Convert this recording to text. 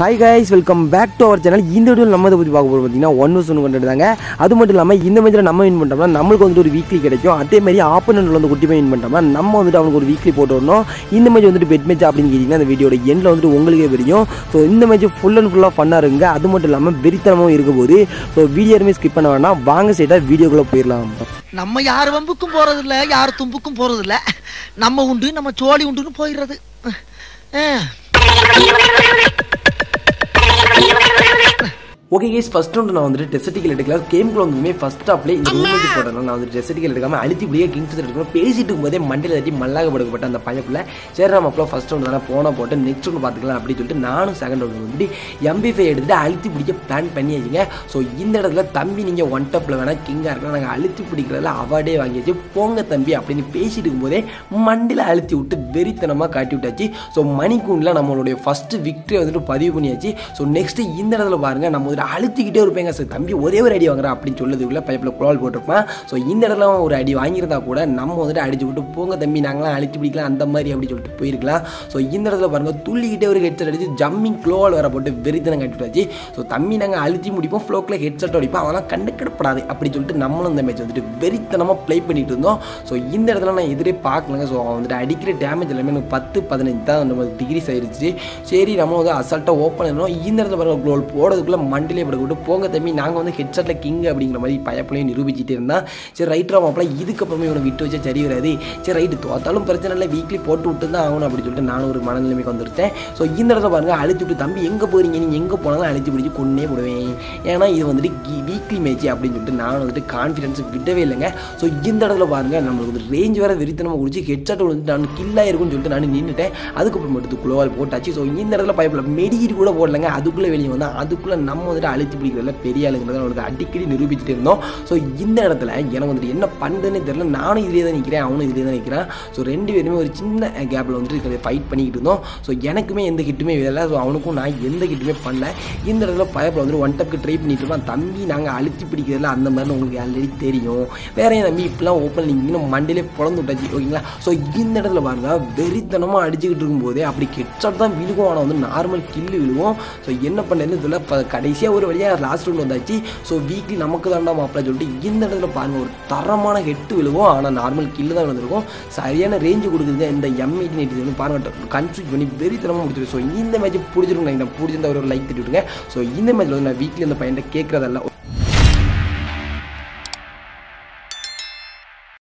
Hi guys welcome back to our channel இந்த video நம்ம இதை பற்றி பார்க்க போகிறோம் பார்த்தீங்கன்னா ஒன் வர்ஸ் ஒன்று கொண்டு அது மட்டும் இல்லாமல் இந்த மாதிரி நம்ம வின் பண்ணிட்டோம்னா நம்மளுக்கு வந்துட்டு ஒரு வீக்லி கிடைக்கும். அதே மாதிரி ஆப்போனன்ட்ல வந்து குட்டி போய் வின் பண்ணிட்டோம்னா நம்ம வந்துட்டு அவனுக்கு ஒரு வீக்லி போட்டு வரணும். இந்த மாதிரி வந்துட்டு பெட் மேட்ச் அப்படின்னு கேட்டிங்கன்னா அந்த வீடியோட எண்டில் வந்துட்டு உங்களுக்கே தெரியும். ஸோ இந்த மேட்ச் ஃபுல் அண்ட் ஃபுல்லாக ஃபன்னாக இருங்க. அது மட்டும் இல்லாமல் வெறித்தனமும் இருக்க போது ஸோ வீடியோ எதுவுமே ஸ்கிப் பண்ண வேணாம். வாங்க சைட்டாக வீடியோக்குள்ளே போயிடலாம். நம்ம யார் வம்புக்கும் போகிறது இல்லை யார் தும்புக்கும் போகிறதில்ல நம்ம உண்டு நம்ம சோழி உண்டுன்னு போயிடுறது. ஓகே கேஸ் ஃபர்ஸ்ட் ரவுண்ட் நான் வந்துட்டு டெசட்டிக்கல் எடுக்கல. கேம்குள்ள வந்துமே ஃபர்ஸ்ட் அப்ளே இந்த ரூமுக்கு போட்டேன். நான் வந்து டெசட்டிக்கல் எடுக்காம அழுத்தி இப்படியே கிங்ஸ் எடுக்கணும் பேசிட்டு இருக்கும்போதே மண்டியில் தட்டி மல்லாக படுக்கப்பட்ட அந்த பையப்பில் சரி நம்ம அப்போ ஃபர்ஸ்ட் ரவுண்ட் தானே போன போட்டு நெக்ஸ்ட் ரவுண்ட் பார்த்துக்கலாம் அப்படின்னு சொல்லிட்டு நானும் செகண்ட் ரவுண்ட் வந்துட்டு எம்பி ஃபை எடுத்துட்டு அழுத்தி பிடிக்க பிளான் பண்ணி வச்சுங்க ஸோ இந்த இடத்துல தம்பி நீங்கள் ஒன் டப்பில் வேணால் கிங்காக இருக்கலாம். நாங்கள் அழுத்தி பிடிக்கிறதுல அவார்டே வாங்கியாச்சு. போங்க தம்பி அப்படின்னு பேசிட்டு இருக்கும்போதே மண்டியில் அழுத்தி விட்டு வெறித்தனமாக காட்டி விட்டாச்சு. ஸோ மணிக்கூண்டில் நம்மளுடைய ஃபர்ஸ்ட் விக்டரி வந்துட்டு பதிவு பண்ணியாச்சு. ஸோ நெக்ஸ்ட் இந்த இடத்துல பாருங்க நம்ம வந்துட்டு அழுத்திக்கிட்டே இருப்பேங்க. சார் தம்பி ஒரே ஒரு அடி வாங்குறேன் அப்படின்னு சொல்லதுக்குள்ள பைப்பில் குழால் போட்டிருப்பான். ஸோ இந்த இடத்துல அவன் ஒரு அடி வாங்கியிருந்தா கூட நம்ம வந்துட்டு அடிச்சு விட்டு போங்க தம்பி நாங்களாம் அழுத்தி பிடிக்கலாம் அந்த மாதிரி அப்படின்னு சொல்லிட்டு போயிருக்கலாம். ஸோ இந்த இடத்துல பாருங்கள் துள்ளிக்கிட்டே ஒரு ஹெட்செட் அடிச்சு ஜம்மிங் க்ளோவால் வர போட்டு வெறித்தனம் கட்டிட்டாச்சு ஸோ தம்பி நாங்கள் அழுத்தி முடிப்போம் ஃப்ளோக்கில் ஹெட்செட் அடிப்போம் அதெல்லாம் கண்டுக்கிடப்படாது அப்படி சொல்லிட்டு நம்மளும் இந்த மேட்ச் வந்துட்டு வெறித்தனமாக ப்ளே பண்ணிட்டு இருந்தோம். ஸோ இந்த இடத்துல நான் எதிரே பார்க்கலங்க. ஸோ அவன் வந்துட்டு அடிக்கிற டேமேஜ் எல்லாமே எனக்கு பத்து பதினஞ்சு தான் நம்ம டிகிரிஸ் ஆயிடுச்சு சரி நம்ம வந்து அசால்ட்டாக ஓப்பன் பண்ணணும் இந்த இடத்துல பாருங்க க்ளோல் போடுறதுக்குள்ள மண்டிலே படுக்க போங்க தம்பி நாங்கள் வந்து ஹெட்செட்டில் கிங் அப்படிங்கிற மாதிரி பயப்பிலையும் நிரூபிச்சிட்டே இருந்தான் சரி ரைட்ரா மாப்பிள இதுக்கப்புறமே இவனை விட்டு வச்சா சரி வராது. சரி ரைட்டு தோத்தாலும் பிரச்சனை இல்லை வீக்லி போட்டு விட்டு தான் ஆகணும் அப்படின்னு சொல்லிட்டு நானும் ஒரு மனநிலைமைக்கு வந்துருச்சேன் ஸோ இந்த இடத்துல பாருங்க அழுத்தி விட்டு தம்பி எங்கே போகிறீங்க நீங்கள் எங்கே போனாலும் அழுத்தி பிடிச்சி கொண்டே போடுவேன் ஏன்னா இது வந்துட்டு வீக்லி மேட்ச் அப்படின்னு சொல்லிட்டு நான் வந்துட்டு கான்ஃபிடன்ஸ் விடவே இல்லைங்க. ஸோ இந்த இடத்துல பாருங்கள் நம்மளுக்கு வந்து ரேஞ்ச் வேற வெறித்தனமாக குடிச்சு ஹெட்செட் வந்து நான் கில்லாக இருக்கும்னு சொல்லிட்டு நான் நின்றுட்டேன் அதுக்கப்புறம் எடுத்து குளோவால் போட்டாச்சு. ஸோ இந்த இடத்துல பைப்பில் மெடிகிரி கூட போடலைங்க. அதுக்குள்ளே வெளியே வந்தால் அதுக்குள்ளே நம்ம வந்துட்டு அழுத்தி பிடிக்கிறதுல பெரிய ஆளுங்கிறத அவனுக்கு அடிக்கடி நிரூபிச்சுட்டு இருந்தோம். ஸோ இந்த இடத்துல எனக்கு வந்துட்டு என்ன பண்ணுறதுன்னு தெரியல. நானும் இதிலே தான் நிற்கிறேன் அவனும் இதிலே தான் நிற்கிறேன் ஸோ ரெண்டு பேருமே ஒரு சின்ன கேப்பில் வந்துட்டு ஃபைட் பண்ணிக்கிட்டு இருந்தோம். ஸோ எனக்குமே எந்த கிட்டுமே இல்லை ஸோ அவனுக்கும் நான் எந்த கிட்டுமே பண்ணல. இந்த இடத்துல பயப்பில் வந்துட்டு ஒன் டப்புக்கு ட்ரை பண்ணிட்டு இருப்பான். தம்பி நாங்கள் அழுத்தி பிடிக்கிறதுல அந்த மாதிரி உங்களுக்கு ஆல்ரெடி தெரியும். வேற என் தம்பி இப்பெல்லாம் ஓப்பன் நீங்கள் மண்டிலே பிறந்து விட்டாச்சு ஓகேங்களா? ஸோ இந்த இடத்துல பாருங்க வெறித்தனமாக அடிச்சுக்கிட்டு இருக்கும்போதே அப்படி ஹெட்ஷாட் தான் விழுகும். ஆனால் வந்து நார்மல் கில்லு விழுவோம் ஸோ என்ன பண்ணேன்னு இதில் கடைசியாக ஒரு வழியாக லாஸ்ட் ரவுண்ட் வந்தாச்சு. ஸோ வீக்லி நமக்கு தாண்டா மாப்பிள சொல்லிட்டு இந்த இடத்துல பாருங்கள் ஒரு தரமான ஹெட்டு விழுவோம். ஆனால் நார்மல் கில்லு தான் விழுந்திருக்கும். சரியான ரேஞ்சு கொடுக்குது இந்த எம் எயிட்டி நைன்டி வந்து பாருங்க கன்ஃபியூஸ் பண்ணி தரமாக முடிச்சிருக்கு ஸோ இந்த மேட்ச் பிடிச்சிருக்கும் நான் பிடிச்சிருந்தா ஒரு லைக் தட்டி ஸோ இந்த மேட்ச்சில் வந்து நான் வீக்லி அந்த பையன் கேட்குறதல்ல